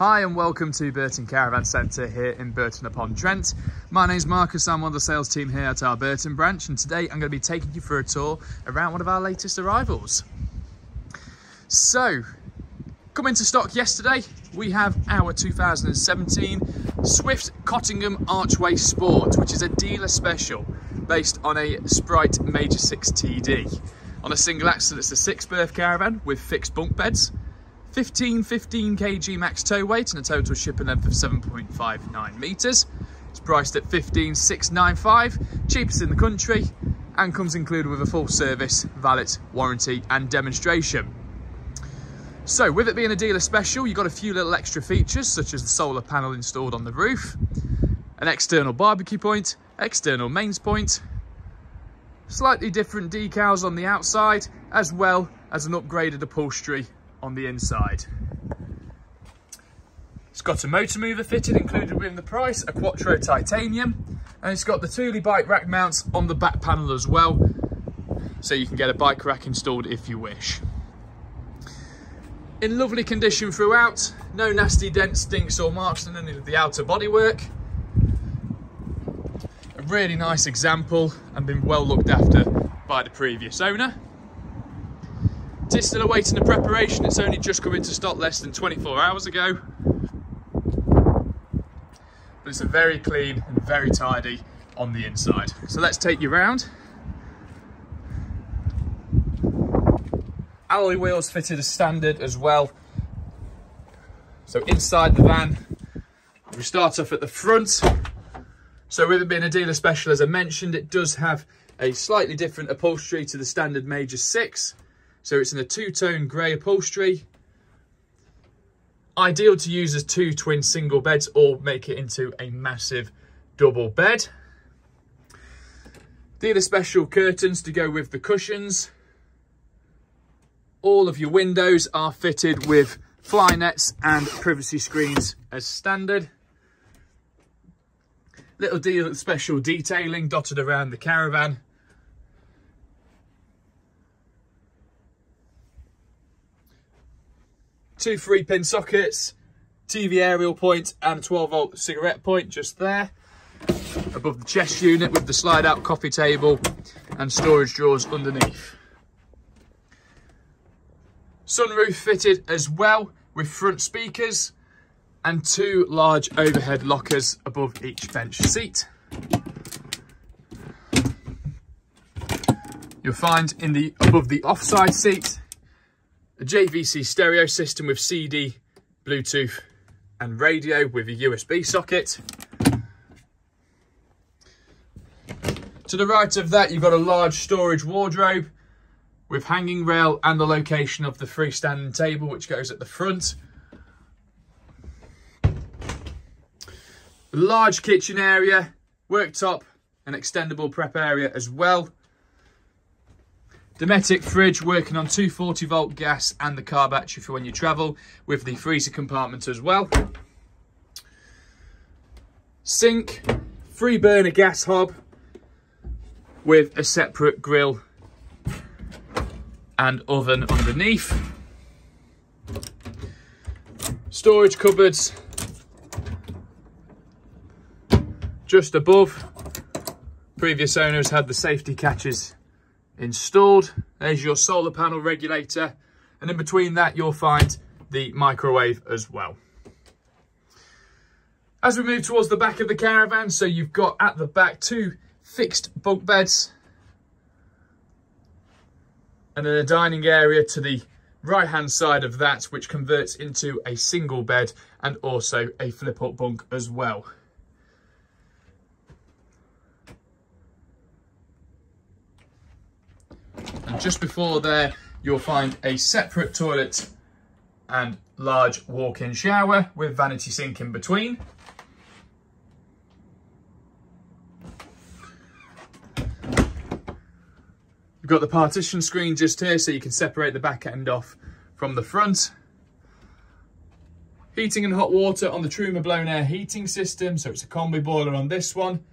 Hi and welcome to Burton Caravan Centre here in Burton upon Trent. My name's Marcus, I'm one of the sales team here at our Burton branch and today I'm going to be taking you for a tour around one of our latest arrivals. So, coming to stock yesterday, we have our 2017 Swift Cottingham Archway Sport, which is a dealer special based on a Sprite Major 6 TD. On a single axle, it's a six berth caravan with fixed bunk beds, 15 15 kg max tow weight and a total shipping length of 7.59 metres. It's priced at 15,695, cheapest in the country, and comes included with a full service, valet, warranty and demonstration. So with it being a dealer special, you've got a few little extra features such as the solar panel installed on the roof, an external barbecue point, external mains point, slightly different decals on the outside, as well as an upgraded upholstery on the inside. It's got a motor mover fitted, included within the price, a Quattro titanium, and it's got the Thule bike rack mounts on the back panel as well, so you can get a bike rack installed if you wish. In lovely condition throughout, no nasty dents, stinks or marks on any of the outer bodywork. A really nice example and been well looked after by the previous owner. It is still awaiting the preparation. It's only just come into stock less than 24 hours ago. But it's a very clean and very tidy on the inside. So let's take you round. Alloy wheels fitted as standard as well. So inside the van, we start off at the front. So with it being a dealer special, as I mentioned, it does have a slightly different upholstery to the standard Major 6. So it's in a two-tone grey upholstery. Ideal to use as two twin single beds or make it into a massive double bed. Dealer special curtains to go with the cushions. All of your windows are fitted with fly nets and privacy screens as standard. Little deal special detailing dotted around the caravan two three pin sockets, TV aerial point and a 12 volt cigarette point just there. Above the chest unit with the slide out coffee table and storage drawers underneath. Sunroof fitted as well with front speakers and two large overhead lockers above each bench seat. You'll find in the above the offside seat a JVC stereo system with CD, Bluetooth and radio with a USB socket. To the right of that, you've got a large storage wardrobe with hanging rail and the location of the freestanding table, which goes at the front. Large kitchen area, worktop, and extendable prep area as well. Dometic fridge working on 240 volt gas and the car battery for when you travel with the freezer compartment as well. Sink, three burner gas hob with a separate grill and oven underneath. Storage cupboards just above. Previous owners had the safety catches installed. There's your solar panel regulator. And in between that, you'll find the microwave as well. As we move towards the back of the caravan, so you've got at the back two fixed bunk beds and then a dining area to the right hand side of that which converts into a single bed and also a flip up bunk as well. Just before there, you'll find a separate toilet and large walk-in shower with vanity sink in between. You've got the partition screen just here so you can separate the back end off from the front. Heating and hot water on the Truma blown air heating system, so it's a combi boiler on this one,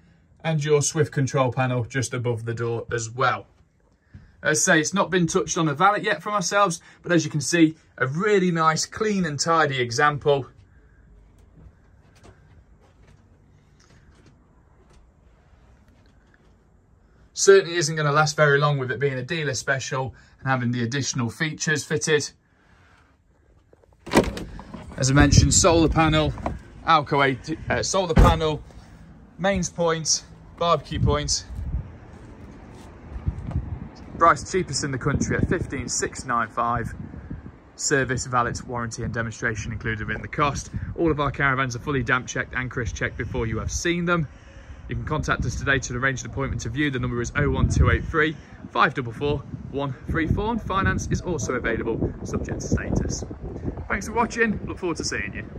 and your Swift control panel just above the door as well. As I say, it's not been touched on a valet yet from ourselves, but as you can see, a really nice, clean and tidy example. Certainly isn't going to last very long with it being a dealer special and having the additional features fitted. As I mentioned, solar panel, AL-KO uh, solar panel, mains point, barbecue point, Price cheapest in the country at 15695 service, valet, warranty and demonstration included in the cost. All of our caravans are fully damp checked and CRiS checked before you have seen them. You can contact us today to arrange an appointment to view. The number is 01283 544 134 and finance is also available subject to status. Thanks for watching. Look forward to seeing you.